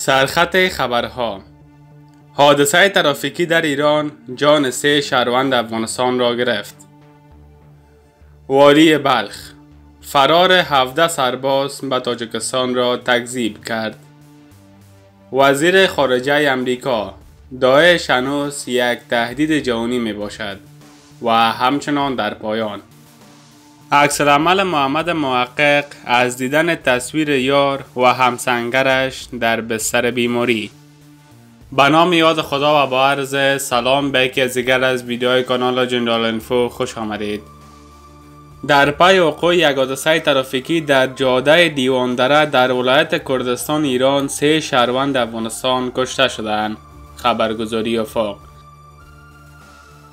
سرخط خبرها. حادثه ترافیکی در ایران جان سه شهروند افغانستان را گرفت. والی بلخ. فرار 17 سرباز به تاجکستان را تکذیب کرد. وزیر خارجه امریکا داعش هنوز یک تهدید جهانی می باشد و همچنان در پایان. عکس عمل محمد محقق از دیدن تصویر یار و همسنگرش در بستر بیماری. به نام یاد خدا و با عرض سلام به یکی از دیگر از ویدیوهای کانال جنرال انفو خوش آمدید. در پای وقوع یک حادثه ترافیکی در جاده دیواندره در ولایت کردستان ایران سه شهروند افغانستان کشته شدند خبرگزاری افاق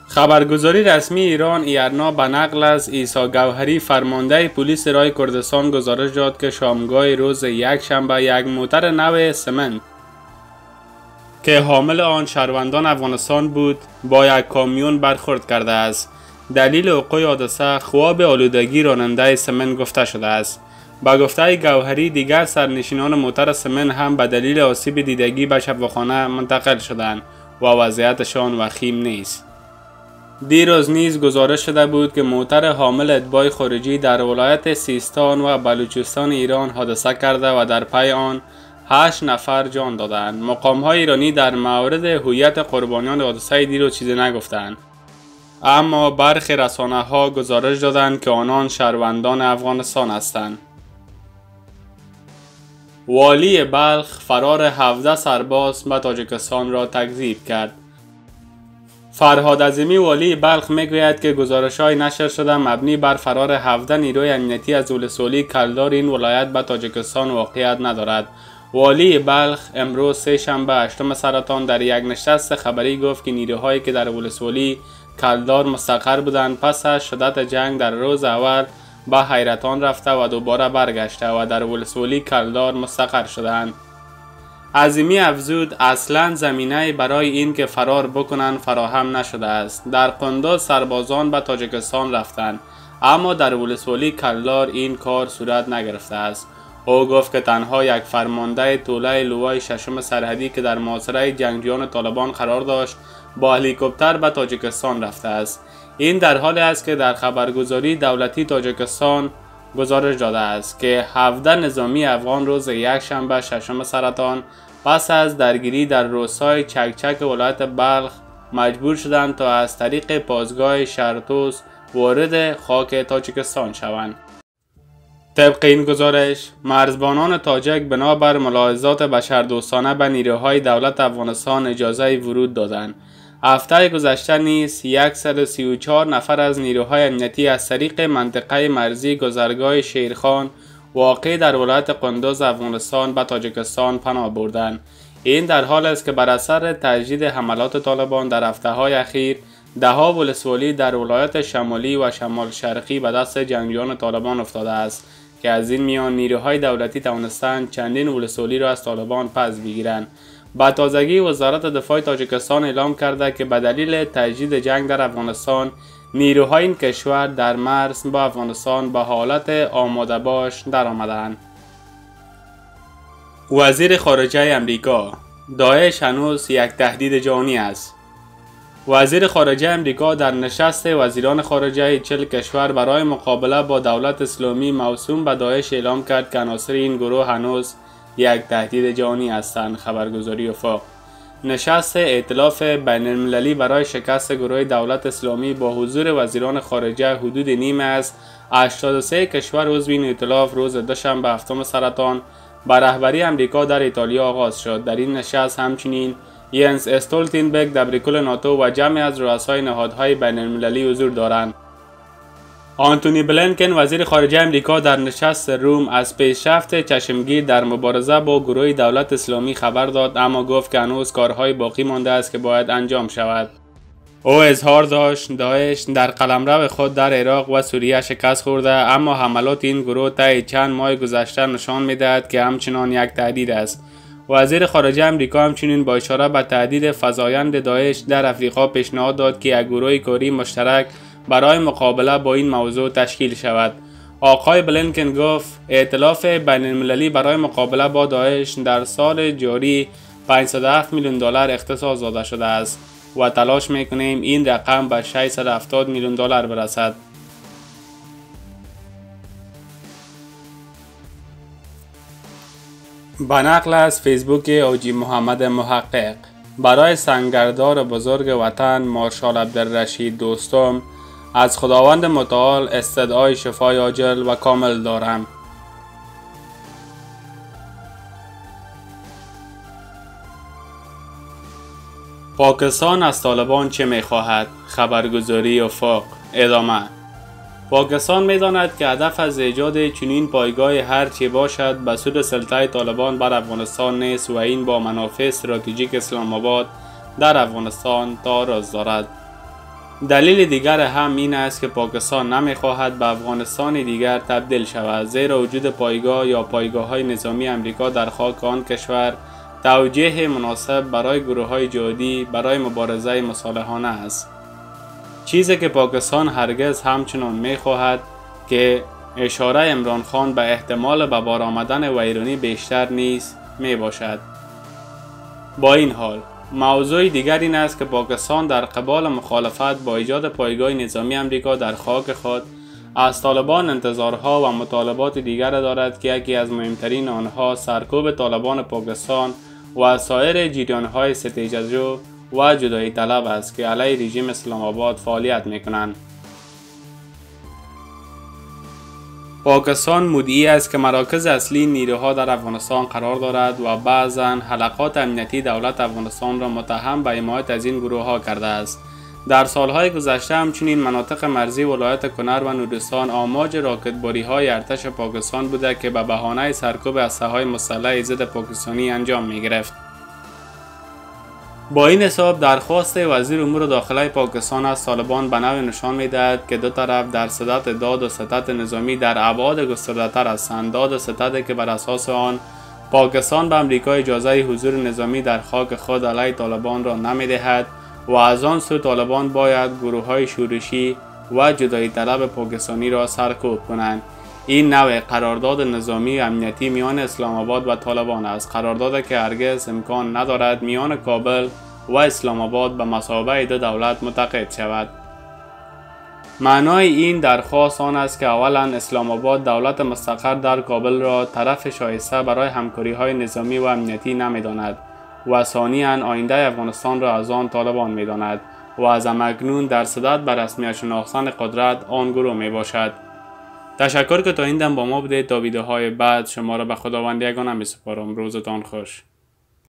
خبرگزاری رسمی ایران ایرنا به نقل از ایسا گوهری فرمانده پلیس رای کردستان گزارش داد که شامگاه روز یک شنبه یک موتر نو سمنت که حامل آن شهروندان افغانستان بود با یک کامیون برخورد کرده است. دلیل وقوع حادثه خواب آلودگی راننده سمن گفته شده است. با گفته گوهری دیگر سرنشینان موتر سمن هم به دلیل آسیب دیدگی به شفاخانه منتقل شدند و وضعیتشان وخیم نیست. دیروز نیز گزارش شده بود که موتر حامل اتباع خارجی در ولایت سیستان و بلوچستان ایران حادثه کرده و در پی آن هشت نفر جان دادند. مقام های ایرانی در مورد هویت قربانیان حادثه دیروز چیزی نگفتند. اما برخی رسانه ها گزارش دادند که آنان شهروندان افغانستان هستند. والی بلخ فرار 17 سرباز به تاجیکستان را تکذیب کرد. فرهاد عظیمی والی بلخ می‌گوید که گزارش های نشر شده مبنی بر فرار 17 نیروی امنیتی از ولسوالی کلدار این ولایت به تاجیکستان واقعیت ندارد. والی بلخ امروز سه شنبه هشتم سرطان در یک نشست خبری گفت که نیروهایی که در ولسوالی کلدار مستقر بودند پس از شدت جنگ در روز اول به حیرتان رفته و دوباره برگشته و در ولسوالی کلدار مستقر شدند. عظیمی افزود اصلا زمینه برای این که فرار بکنند فراهم نشده است. در قنداز سربازان به تاجکستان رفتند اما در ولسوالی کلدار این کار صورت نگرفته است. او گفت که تنها یک فرمانده طوله لوای ششم سرحدی که در محاصره جنگجویان طالبان قرار داشت با هلیکوپتر به تاجیکستان رفته است. این در حالی است که در خبرگزاری دولتی تاجیکستان گزارش داده است که 17 نظامی افغان روز یک شنبه ششم سرطان پس از درگیری در روسای چکچک ولایت بلخ مجبور شدند تا از طریق پازگاه شرطوس وارد خاک تاجیکستان شوند. طبق این گزارش مرزبانان تاجک بنابر ملاحظات بشردوستانه به نیروهای دولت افغانستان اجازه ورود دادند. هفته گذشته نیز 134 نفر از نیروهای امنیتی از طریق منطقه مرزی گذرگاه شیرخان واقع در ولایت قندوز افغانستان به تاجکستان پناه بردند این در حال است که بر اثر تجدید حملات طالبان در هفته های اخیر دهها ولسوالی در ولایت شمالی و شمال شرقی به دست جنگجویان طالبان افتاده است که از این میان نیروهای دولتی توانستند چندین ولسوالی را از طالبان پس بگیرند. با تازگی وزارت دفاع تاجیکستان اعلام کرده که به دلیل تجدید جنگ در افغانستان نیروهای این کشور در مرز با افغانستان به حالت آماده باش در آمدند. وزیر خارجه امریکا داعش هنوز یک تهدید جهانی است وزیر خارجه امریکا در نشست وزیران خارجه چل کشور برای مقابله با دولت اسلامی موسوم به داعش اعلام کرد که عناصر این گروه هنوز یک تهدید جهانی هستند خبرگزاری افاق. نشست ائتلاف بین المللی برای شکست گروه دولت اسلامی با حضور وزیران خارجه حدود نیم از 83 کشور عضو این ائتلاف روز دوشنبه هفتم سرطان با رهبری امریکا در ایتالیا آغاز شد. در این نشست همچنین ینس استولتینبرگ دبریکل ناتو و جمعی از رؤسای نهادهای بین المللی حضور دارند. آنتونی بلنکن وزیر خارجه امریکا در نشست روم از پیشرفت چشمگیر در مبارزه با گروه دولت اسلامی خبر داد اما گفت که هنوز کارهای باقی مانده است که باید انجام شود. او اظهار داشت داعش در قلمرو خود در عراق و سوریه شکست خورده اما حملات این گروه طی چند ماه گذشته نشان می‌دهد که همچنان یک تهدید است. وزیر خارجه امریکا همچنین با اشاره به تهدید فزایند داعش در افریقا پیشنهاد داد که یک گروه کاری مشترک برای مقابله با این موضوع تشکیل شود آقای بلینکن گفت ائتلاف بین المللی برای مقابله با داعش در سال جاری 507 میلیون دلار اختصاص داده شده است و تلاش می‌کنیم این رقم به 670 میلیون دلار برسد. به نقل از فیسبوک اوجی محمد محقق برای سنگردار بزرگ وطن مارشال عبدالرشید دوستم از خداوند متعال استدعای شفای عاجل و کامل دارم. پاکستان از طالبان چه می خواهد؟ خبرگزاری افاق. ادامه. پاکستان می داند که هدف از ایجاد چنین پایگاه هر چی باشد به سود سلطه طالبان بر افغانستان نیست و این با منافع استراتژیک اسلام آباد در افغانستان تاراز دارد. دلیل دیگر هم این است که پاکستان نمی خواهد به افغانستان دیگر تبدیل شود زیرا وجود پایگاه یا پایگاه های نظامی امریکا در خاک آن کشور توجیه مناسب برای گروه های جهادی برای مبارزه مصالحانه است. چیزی که پاکستان هرگز همچنان می خواهد که اشاره امران خان به احتمال به بار آمدن ویرانی بیشتر نیست می باشد با این حال موضوع دیگر این است که پاکستان در قبال مخالفت با ایجاد پایگاه نظامی امریکا در خاک خود از طالبان انتظارها و مطالبات دیگر دارد که یکی از مهمترین آنها سرکوب طالبان پاکستان و سایر جریانهای ستیججو و جدایی طلب است که علیه رژیم اسلام آباد فعالیت می کنند. پاکستان مدعی است که مراکز اصلی نیروها در افغانستان قرار دارد و بعضا حلقات امنیتی دولت افغانستان را متهم به حمایت از این گروه ها کرده است در سالهای گذشته همچنین مناطق مرزی ولایت کنر و نورستان آماج راکتباری های ارتش پاکستان بوده که به بهانه سرکوب اسلحه های مسلح ضد پاکستانی انجام می گرفت. با این حساب درخواست وزیر امور داخله پاکستان از طالبان به نوع نشان می‌دهد که دو طرف در صدت داد و ستت نظامی در ابعاد گستردهتر هستند. داد و ستتی که بر اساس آن پاکستان به امریکا اجازه حضور نظامی در خاک خود علیه طالبان را نمی‌دهد و از آن سو طالبان باید گروه های شورشی و جدایی طلب پاکستانی را سرکوب کنند. این نوع قرارداد نظامی امنیتی میان اسلام آباد و طالبان است. قرارداد که هرگز امکان ندارد میان کابل و اسلام آباد به مسابقه دو دولت متقید شود. معنای این درخواست آن است که اولا اسلام آباد دولت مستقر در کابل را طرف شایسته برای همکاری های نظامی و امنیتی نمی‌داند و ثانیا آینده افغانستان را از آن طالبان می‌داند و از امکنون در صدت بر رسمیت شناختن قدرت آن گروه می باشد تشکر که تا این دم با ما بودید. تا ویدیوهای بعد شما را به خداوند یگانه می سپارم روزتان خوش.